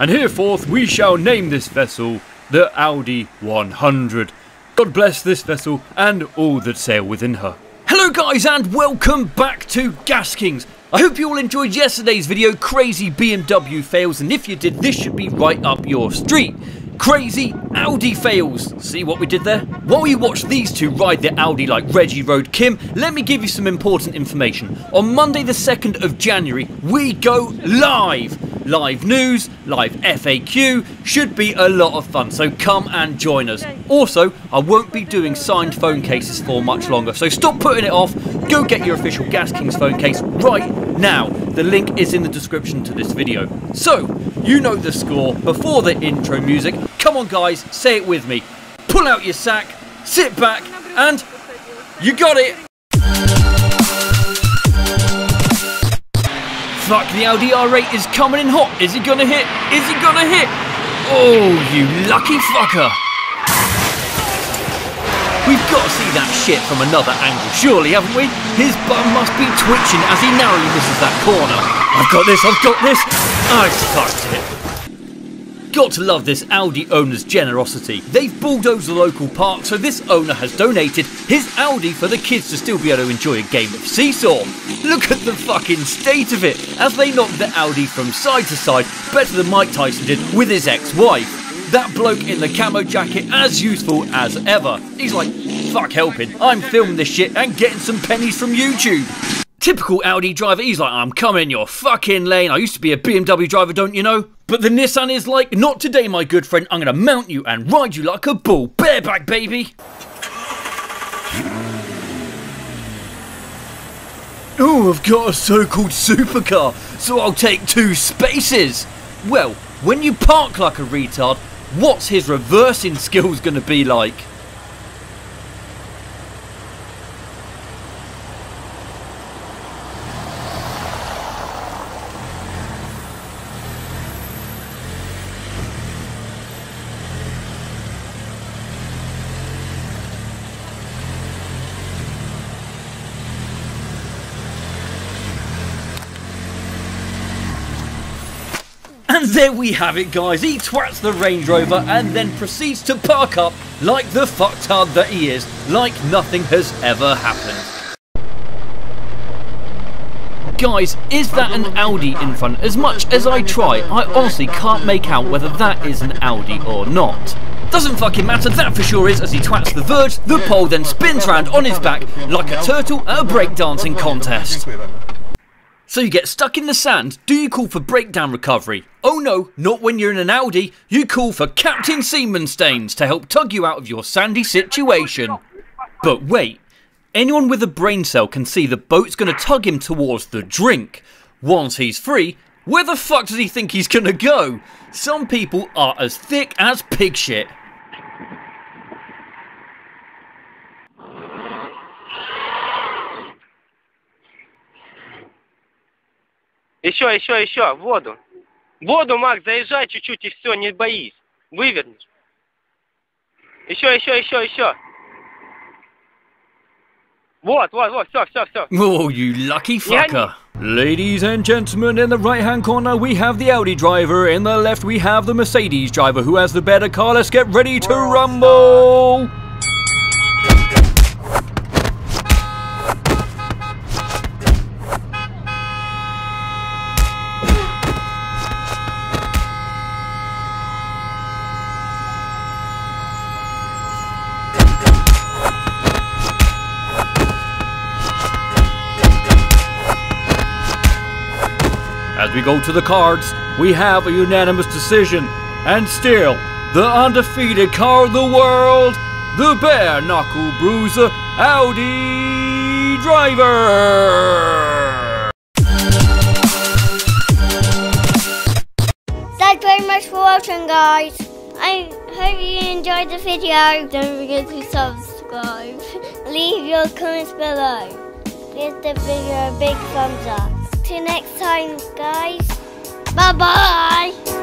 and hereforth we shall name this vessel the Audi 100. God bless this vessel and all that sail within her. Hello guys and welcome back to Gas Kings. I hope you all enjoyed yesterday's video, crazy BMW fails, and if you did, this should be right up your street. Crazy Audi fails. See what we did there? While you watch these two ride the Audi like Reggie rode Kim, let me give you some important information. On Monday the 2nd of January, we go live. Live news, live FAQ, should be a lot of fun, so come and join us. Also, I won't be doing signed phone cases for much longer, so stop putting it off. Go get your official Gas Kings phone case right now. The link is in the description to this video. So, you know the score before the intro music. Come on, guys, say it with me. Pull out your sack, sit back, and you got it. Fuck, the Audi R8 is coming in hot. Is he gonna hit? Is he gonna hit? Oh, you lucky fucker. We've got to see that shit from another angle, surely, haven't we? His bum must be twitching as he narrowly misses that corner. I've got this, I've got this. I fucked it. Got to love this Audi owner's generosity. They've bulldozed the local park, so this owner has donated his Audi for the kids to still be able to enjoy a game of seesaw. Look at the fucking state of it as they knock the Audi from side to side, better than Mike Tyson did with his ex-wife. That bloke in the camo jacket as useful as ever. He's like, fuck helping, I'm filming this shit and getting some pennies from YouTube. Typical Audi driver, he's like, I'm coming your fucking lane. I used to be a BMW driver, don't you know? But the Nissan is like, not today, my good friend. I'm gonna mount you and ride you like a bull. Bareback, baby. Oh, I've got a so-called supercar, so I'll take two spaces. Well, when you park like a retard, what's his reversing skills gonna be like? There we have it guys, he twats the Range Rover and then proceeds to park up like the fucktard that he is, like nothing has ever happened. Guys, is that an Audi in front? As much as I try, I honestly can't make out whether that is an Audi or not. Doesn't fucking matter, that for sure is as he twats the verge, the pole then spins round on his back like a turtle at a breakdancing contest. So you get stuck in the sand, do you call for breakdown recovery? Oh no, not when you're in an Audi, you call for Captain Seaman Stains to help tug you out of your sandy situation. But wait, anyone with a brain cell can see the boat's gonna tug him towards the drink. Once he's free, where the fuck does he think he's gonna go? Some people are as thick as pig shit. Еще, еще, еще, в воду. В воду, Макс, заезжай чуть-чуть и все, не боись. Вывернешь. Еще, еще, еще, еще. Вот, вот, вот, все, все, все. Oh, you lucky fucker. Ladies and gentlemen, in the right hand corner we have the Audi driver, in the left we have the Mercedes driver. Who has the better car? Let's get ready to rumble! As we go to the cards, we have a unanimous decision. And still, the undefeated car of the world, the bare knuckle bruiser Audi driver. Thanks very much for watching guys. I hope you enjoyed the video. Don't forget to subscribe. Leave your comments below. Give the video a big thumbs up. Till next time guys. Bye bye.